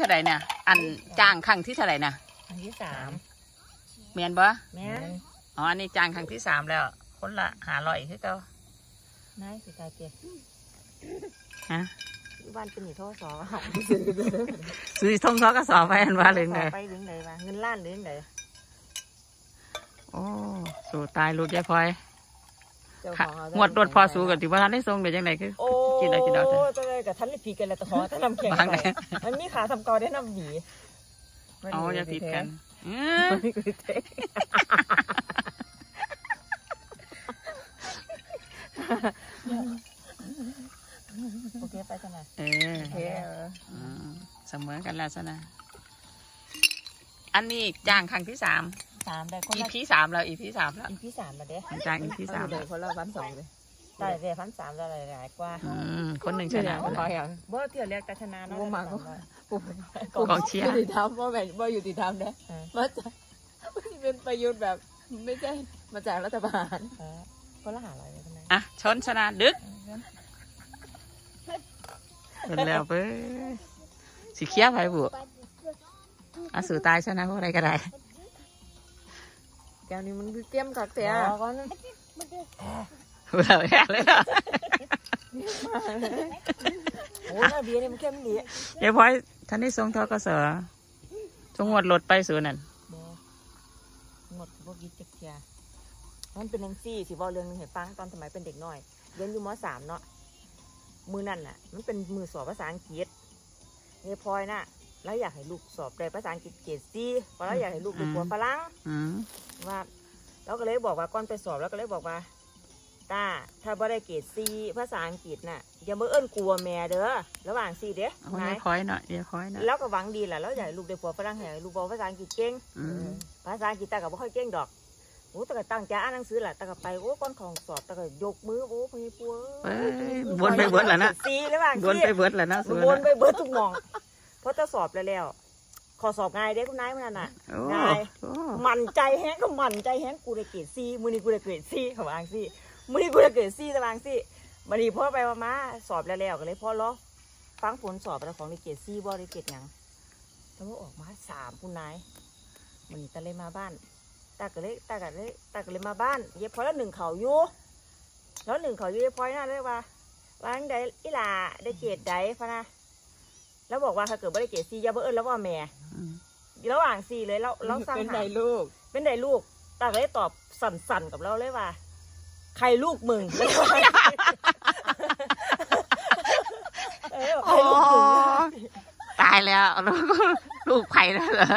ท่าไหร่เนี่ยอันจ้างครั้งที่เท่าไหร่นะอันที่สามเมียนบ่แม่นอ๋ออันนี้จ้างครั้งที่สามแล้ว คนละหาร้อยคือเก่านายสิตายเจ็บฮะที่บ้านเป็นหนีโทษสอซื้อทงซอกระสอบไปอันว่าเลยไงไปถึงไหนวะเงินล้านหรือไหนโอ้สู่ตายลูกยายพลอยเจ้าค่ะของงวดรถพอสู้กันที่ว่าท่านได้ส่งเดี๋ยวยังไงคือ โอ้ กินเอากินเอาเถอะจะเลยกับท่านนี่ผีกันเลยตะขอท่านนำแข่งบางไปไหนมันมีขาทำกอได้นำหนีเอาอย่าผิดกันเออมันมีคือเทโอเคไปกันนะเออโอเคเอออืมเสมอกันแล้วซะนะอันนี้จ้างครั้งที่สามสามได้คนอีละพีสามแล้วอีพีสามแล้วอีพีสามมาเด้จ้างอีพีสามเลแล้ยวคนละพันสองเลย ได้เดี๋ยวพันสามได้หลายกว่าอืมคนหนึ่งชนะไปบ่แล้วอย่างบ่เที่ยวเรียกแต่ชนะเนาะบ่มักปุ๊บกองเชียร์อยู่ติดธรรมว่าแบบว่าอยู่ติดธรรมนะมาจากมันเป็นประโยชน์แบบ ไม่ใช่มาจากรัฐบาลคนละหาอะไรเลยคนนั้นอะ ชนชนะดึกเป็นแล้วเป้ยสิเคี้ยวไปบุอะสู่ตายชนะพวกอะไรก็ได้ แก้วนี้มันคือเกี้ยมคักเสียอ๋อก็ เราแย่เลยอะโอ้ยน่าเบียร์นี่มันเข้มดียายพลอยท่านได้ส่งทกสจงวดรถไปสู่นั่นบ่หมดพวกยิจิกเทียมันเป็นนังซี่สิบอกเรื่องหนึงให้ฟังตอนสมัยเป็นเด็กน้อยเรียนอยู่มสามเนาะมือนั่นน่ะ มันเป็นมือสอบภาษาอังกฤษเฮ้ยพลอยน่ะแล้วอยากให้ลูกสอบได้ภาษาอังกฤษเกรดซีเพราะเราอยากให้ลูกเป็นผัวฝรั่งอืมว่าเราก็เลยบอกว่าก่อนไปสอบเราก็เลยบอกว่า ตาถ้าบ่ได้เกรดซีภาษาอังกฤษน่ะอย่ามาเอิ้นกลัวแม่เด้อระหว่างซีเด้เอานายายยพลอยหน่อยยายพลอยหน่อยแล้วก็หวังดีแหละแล้วอยากให้ลูกได้ผัวฝรั่งให้ลูกบอกภาษาอังกฤษเก่งอืมภาษาอังกฤษตาก็บ่ค่อยเก่งดอกโอ้แต่ก็ตั้งใจอ่านหนังสือแหละแต่ก็ไปโอ้ก้อนของสอบแต่ก็ยกมือโอ้พี่ปัวเอ้ยวนไปเบิดแล้วนะซีระหว่างวนซีไปเบิดแล้วนะสู่วนนะไปเบิดทุกหมอง เพราะจะสอบแล้วแล้วขอสอบง่ายเด้คุณนายมันนั่นน่ะโอ้ได้โอ้ มันใจแฮงก็มันใจแฮงกูได้เกรดซีมือนี้กูได้เกรดซีเขาวาจังซี มือนี้กูได้เกรดซีตะวาจังซีมันนี้พ่อไปมามาสอบแล้วแล้วก็เลยพ่อรอฟังผลสอบแล้วของได้เกรดซีบ่ได้เกรดหยังแล้วก็ออกมาสามคุณนายมันนี้ตะเลยมาบ้านตาก็เลยตาก็เลยตาก็เลยมาบ้านเย็บพอแล้วหนึ่งเขาอยู่แล้วหนึ่งเขาอยู่เย็บพอยน่าเลยว่าวาจังใดอีหล่าได้เกรดใดพะนะแล้วบอกว่าถ้าเกิดไม่ได้เกรดซีอย่าเบิ่เอิญแล้วว่าแม่อืมระหว่างซีเลยเราเราสั่งเป็นหาใดลูก เป็นไดลูกตาก็เลยตอบสั่นๆกับเราเลยว่า ใครลูกมึงเออใครโอ้ลูกมึง ตายแล้ว ลูกลูกไผ่แล้วเหรอ